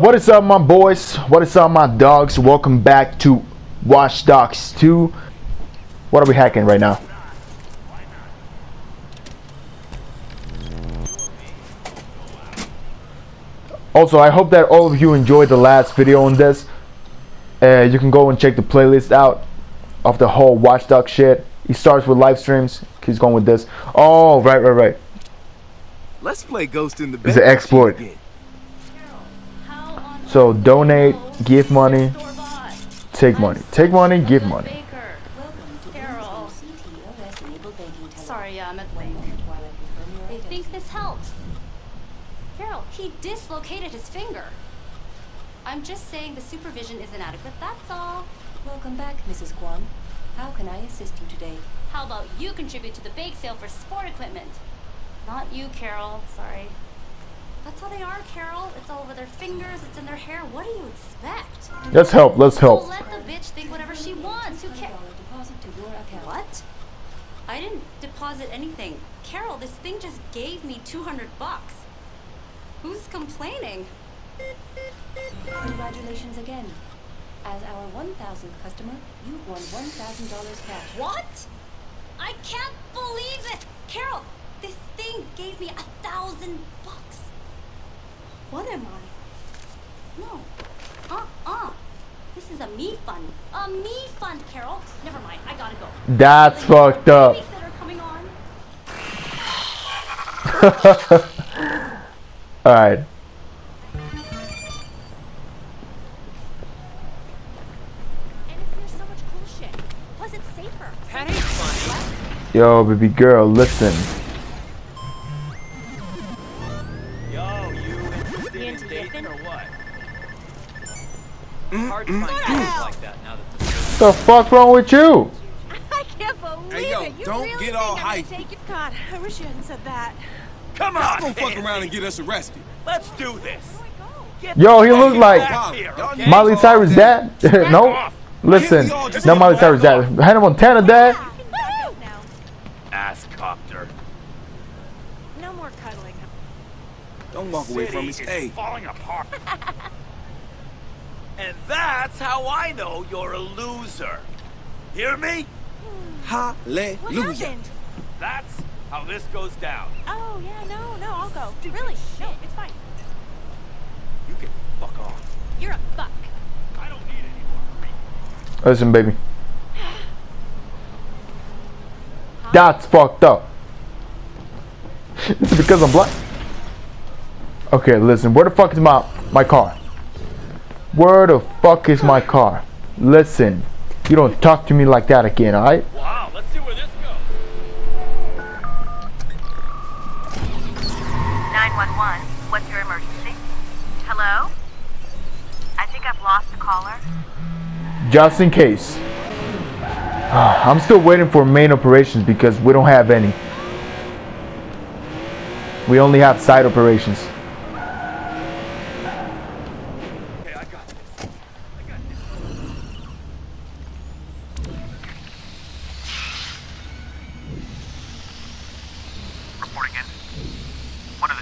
What is up, my boys? What is up, my dogs? Welcome back to Watch Dogs 2. What are we hacking right now? Also, I hope that all of you enjoyed the last video on this. Uh, you can go and check the playlist out of the whole Watch Dogs shit. He starts with live streams. He's going with this. Oh, right, right, right. Let's play Ghost in the It's an exploit. So donate, give money, take money. Take money, give money. Carol. Sorry, I'm at the bank. They think this helps. Carol, he dislocated his finger. I'm just saying the supervision is inadequate, that's all. Welcome back, Mrs. Kwan. How can I assist you today? How about you contribute to the bake sale for sport equipment? Not you, Carol. Sorry. That's how they are, Carol. It's all over their fingers, it's in their hair. What do you expect? Let's help, let's So help. let the bitch think whatever she wants. Who cares? $100 deposit to your account. What? I didn't deposit anything. Carol, this thing just gave me 200 bucks. Who's complaining? Congratulations again. As our 1,000th customer, you've won $1,000 cash. What? I can't believe it! Carol, this thing gave me a thousand bucks. What am I? No. Uh-uh. This is a me fund. A me fund, Carol. Never mind, I gotta go. That's fucked up. Babysitter coming on. Alright. And it's near so cool shit. Plus, it's safer. That ain't funny. Yo, baby girl, listen. The The fuck wrong with you? I can't believe Hey, yo, it. You don't really get all think I'm hyped. Take it? God, I wish you hadn't said that. Come Y'all on, gonna fuck Pansy. around and get us arrested. Let's do this. Where do I go? Get Yo, he the looked fuck like back here, okay? Miley Cyrus dad? no? off. Listen, Can't we all just not get Miley back Cyrus dad. Hannah Montana dad? You can back up now. Ass copter. No more cuddling. Don't walk away from City us. is Hey, falling apart. and that's how I know you're a loser. Hear me? What hallelujah. happened? That's how this goes down. Oh, yeah, no, no, I'll go. really? No, it's fine. You can fuck off. You're a fuck. I don't need any more. Listen, baby. That's fucked up. Is because I'm black? Okay, listen. Where the fuck is my my car? Where the fuck is my car? Listen. You don't talk to me like that again, alright? Wow, let's see where this goes. 911, what's your emergency? Hello? I think I've lost the caller. Just in case. I'm still waiting for main operations because we don't have any. We only have side operations. Okay, I got this. I got this. Reporting in. One of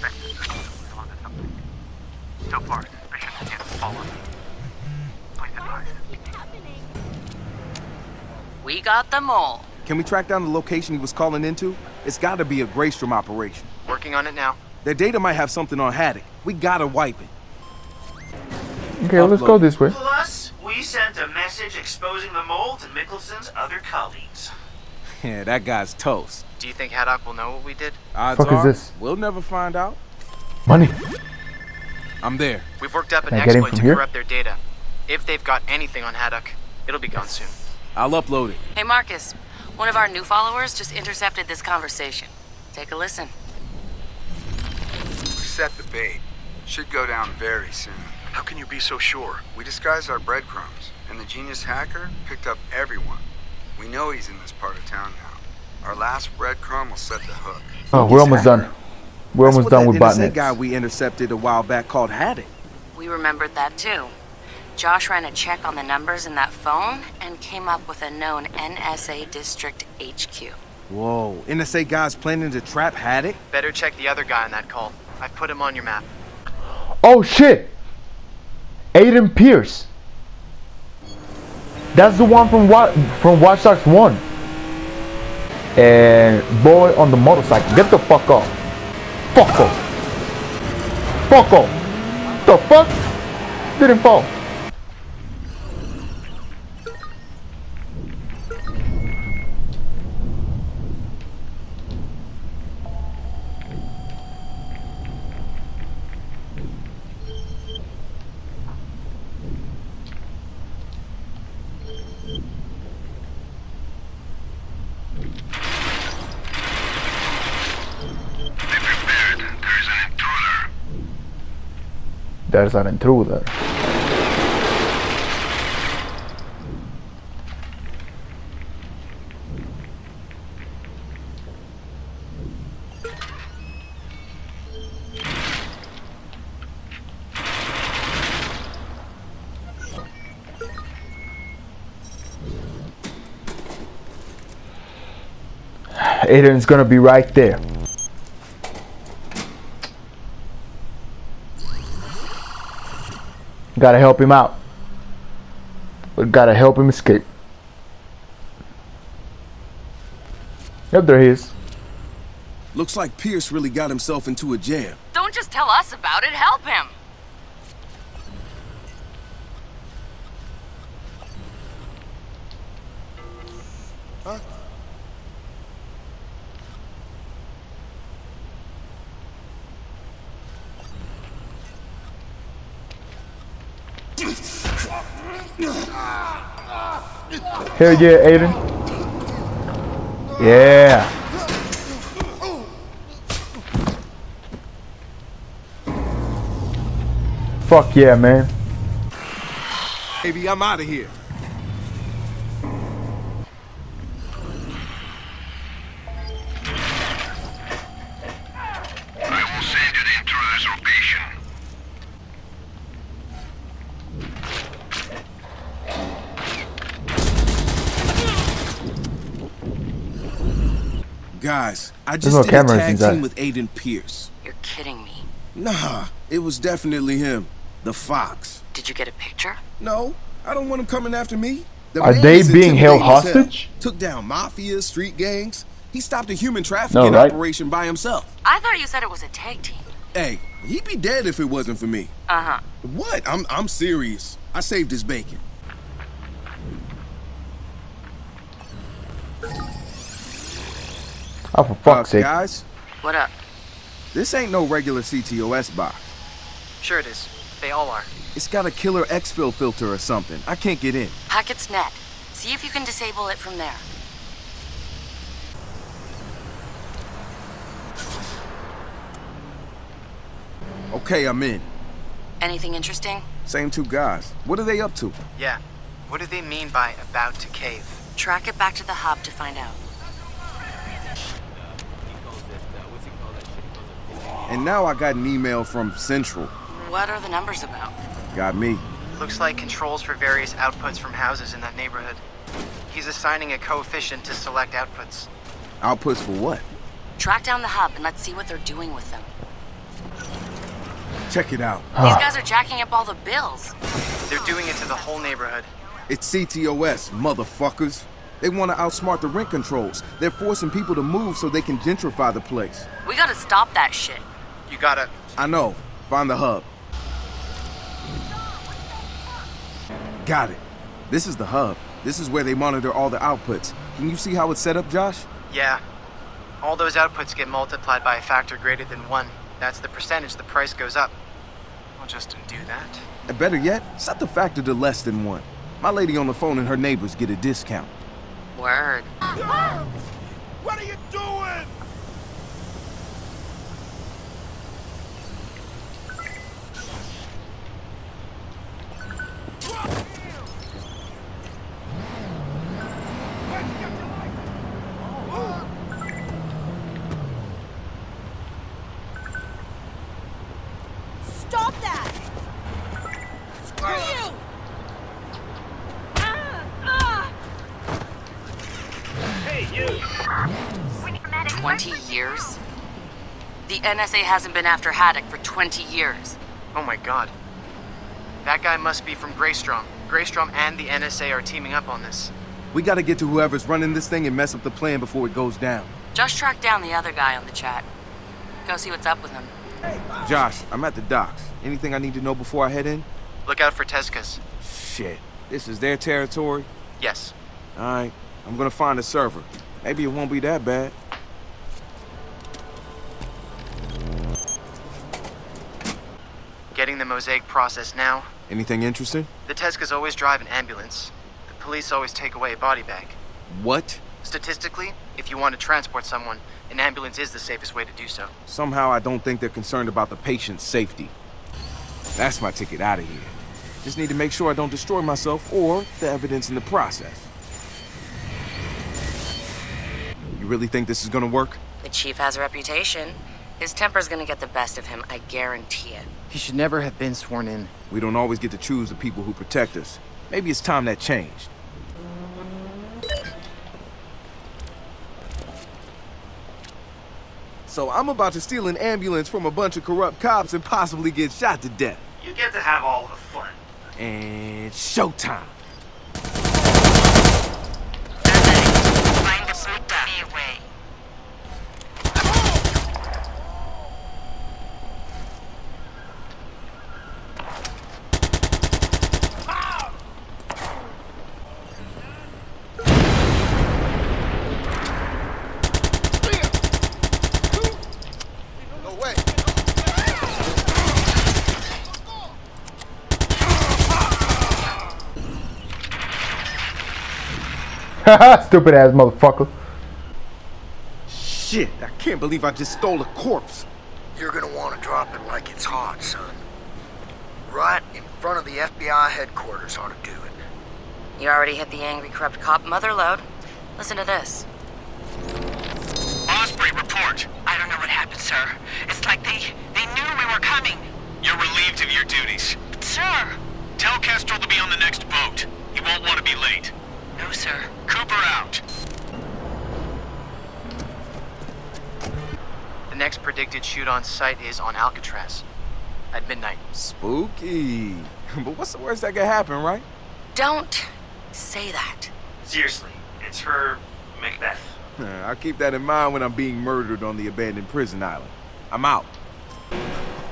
the teams along to something. So far, suspicion is fallen. Please advise. We got them all. Can we track down the location he was calling into? It's gotta be a Greystrom operation. Working on it now. Their data might have something on Haddock. We gotta wipe it. Okay, let's go this way. Plus, we sent a message exposing the mole to Mickelson's other colleagues. Yeah, that guy's toast. Do you think Haddock will know what we did? Odds Fuck is are, this? we'll never find out. Money. I'm there. We've worked up an Can I exploit to here? corrupt their data. If they've got anything on Haddock, it'll be gone soon. I'll upload it. Hey, Marcus. One of our new followers just intercepted this conversation. Take a listen. We set the bait. Should go down very soon. How can you be so sure? We disguised our breadcrumbs, and the genius hacker picked up everyone. We know he's in this part of town now. Our last breadcrumb will set the hook. Oh, we're almost done. We're That's almost what done that with NSA botnets. guy we intercepted a while back called Haddock. We remembered that too. Josh ran a check on the numbers in that phone and came up with a known NSA District HQ. Whoa, NSA guys planning to trap Haddock? Better check the other guy on that call. I've put him on your map. Oh shit! Aiden Pearce. That's the one from what from Watch Dogs 1. And boy on the motorcycle. Get the fuck off. Fuck off. Fuck off. The fuck? Didn't fall. There's an intruder. Aiden's gonna be right there. Gotta help him out. We gotta help him escape. Yep, there he is. Looks like Pearce really got himself into a jam. Don't just tell us about it, help him! Hell yeah, Aiden. Yeah. Fuck yeah, man. Baby, I'm out of here. Guys, I just no did a cameras tag inside. team with Aiden Pearce. You're kidding me. Nah, it was definitely him. The Fox. Did you get a picture? No, I don't want him coming after me. The Are they being held intimidating hell. hostage? Took down mafia, street gangs. He stopped a human trafficking right? operation by himself. I thought you said it was a tag team. Hey, he'd be dead if it wasn't for me. Uh-huh. What? I'm I'm serious. I saved his bacon. Oh, for fuck's Uh, sake. guys, What up? this ain't no regular CTOS box. Sure it is. They all are. It's got a killer exfil filter or something. I can't get in. Packets net. See if you can disable it from there. Okay, I'm in. Anything interesting? Same two guys. What are they up to? Yeah. What do they mean by about to cave? Track it back to the hub to find out. And now I got an email from Central. What are the numbers about? Got me. Looks like controls for various outputs from houses in that neighborhood. He's assigning a coefficient to select outputs. Outputs for what? Track down the hub and let's see what they're doing with them. Check it out. These guys are jacking up all the bills. They're doing it to the whole neighborhood. It's CTOS, motherfuckers. They want to outsmart the rent controls. They're forcing people to move so they can gentrify the place. We gotta stop that shit. You gotta. I know. Find the hub. Got it. This is the hub. This is where they monitor all the outputs. Can you see how it's set up, Josh? Yeah. All those outputs get multiplied by a factor greater than one. That's the percentage the price goes up. I'll just undo that. And better yet, set the factor to less than one. My lady on the phone and her neighbors get a discount. Word. What are you doing? Stop that! Screw you! Ah, ah. Hey, you! 20 years? The NSA hasn't been after Haddock for 20 years. Oh my god. That guy must be from Greystrom. Greystrom and the NSA are teaming up on this. We gotta get to whoever's running this thing and mess up the plan before it goes down. Just track down the other guy on the chat. Go see what's up with him. Josh, I'm at the docks. Anything I need to know before I head in? Look out for Tezcas. Shit. This is their territory? Yes. Alright. I'm gonna find a server. Maybe it won't be that bad. Getting the mosaic process now. Anything interesting? The Tezcas always drive an ambulance. The police always take away a body bag. What? Statistically, if you want to transport someone, an ambulance is the safest way to do so. Somehow I don't think they're concerned about the patient's safety. That's my ticket out of here. Just need to make sure I don't destroy myself or the evidence in the process. You really think this is gonna work? The chief has a reputation. His temper's gonna get the best of him, I guarantee it. He should never have been sworn in. We don't always get to choose the people who protect us. Maybe it's time that changed. So I'm about to steal an ambulance from a bunch of corrupt cops and possibly get shot to death. You get to have all the fun. And showtime. Find the Buddha. way. No way. Haha, stupid ass motherfucker. Shit, I can't believe I just stole a corpse. You're gonna want to drop it like it's hot, son. Right in front of the FBI headquarters ought to do it. You already hit the angry, corrupt cop mother load. Listen to this. Osprey, report. I don't know what happened, sir. It's like they they knew we were coming. You're relieved of your duties. But, sir. Tell Kestrel to be on the next boat. He won't want to be late. No, sir. Cooper out. The next predicted shoot on site is on Alcatraz. At midnight. Spooky. But what's the worst that could happen, right? Don't say that. Seriously, it's her Macbeth. I'll keep that in mind when I'm being murdered on the abandoned prison island. I'm out.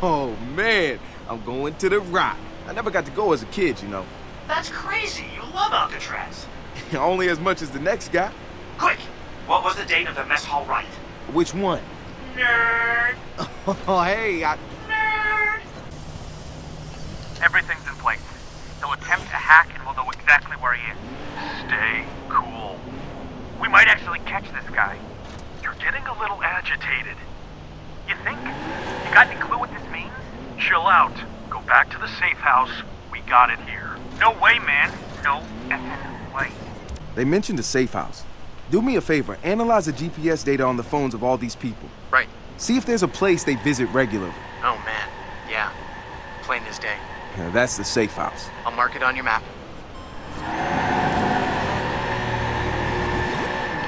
Oh man, I'm going to the rock. I never got to go as a kid, you know. That's crazy. You love Alcatraz. Only as much as the next guy. Quick, what was the date of the mess hall riot? Which one? Nerd. Oh, hey, I... Nerd. Everything's in place. He'll attempt a hack and we'll know exactly where he is. Stay cool. We might actually catch this guy. You're getting a little agitated. You think? You got any clue what this means? Chill out. Go back to the safe house. We got it here. No way, man. No effing way. They mentioned the safe house. Do me a favor, analyze the GPS data on the phones of all these people. Right. See if there's a place they visit regularly. Oh man. Yeah. Plain as day. Yeah, that's the safe house. I'll mark it on your map.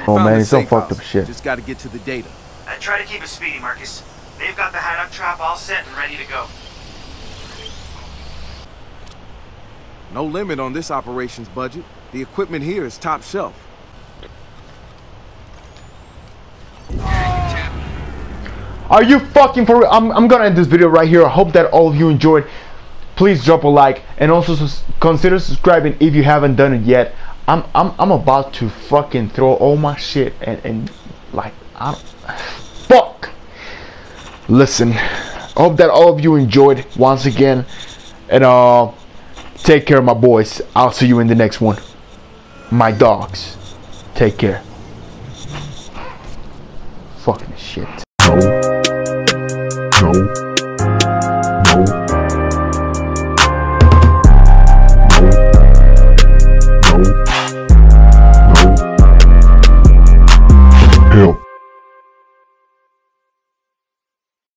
Oh Found man, the he's so fucked up shit. Just gotta get to the data. I try to keep it speedy, Marcus. They've got the hideout trap all set and ready to go. No limit on this operations budget. The equipment here is top shelf. Are you fucking for real? I'm, I'm gonna end this video right here. I hope that all of you enjoyed. Please drop a like and also consider subscribing if you haven't done it yet. I'm I'm I'm about to fucking throw all my shit and and like I don't, fuck. Listen, I hope that all of you enjoyed once again, and uh, take care, my boys. I'll see you in the next one. My dogs, take care. Fucking shit.